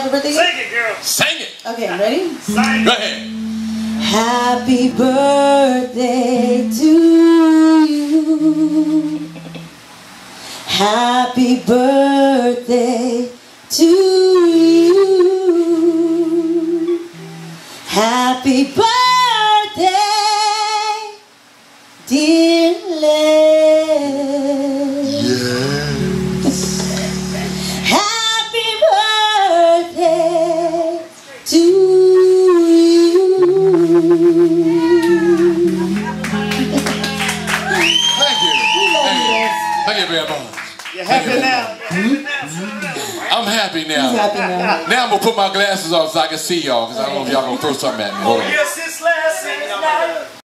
Happy birthday? Sing it, girl. Sing it. Okay, ready? Sing Go ahead. Happy birthday to you. Happy birthday to you. Happy birthday, dear to you. Thank you. Thank you. Thank you very much. You happy now? I'm happy now. Happy now. Now I'm gonna put my glasses off so I can see y'all, because I don't know if y'all gonna throw something at me. Hold on.